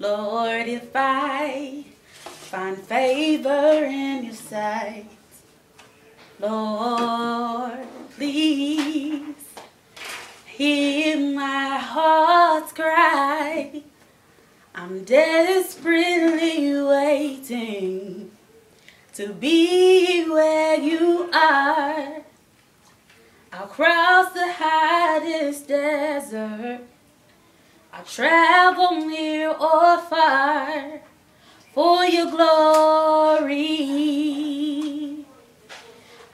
Lord, if I find favor in your sight, Lord, please hear my heart's cry. I'm desperately waiting to be where you are. I'll cross the hottest desert. I'll travel near or far for your glory.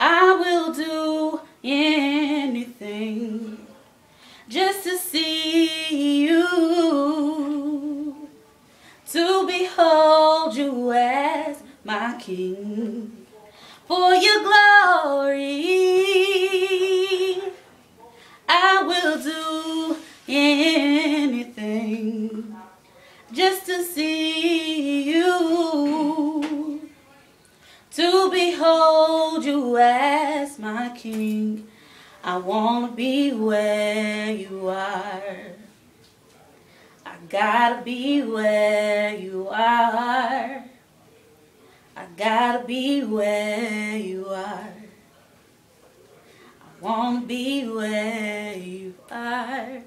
I will do anything just to see you, to behold you as my King. For your glory, just to see you, to behold you as my King. I want to be where you are. I gotta be where you are. I gotta be where you are. I wanna be where you are.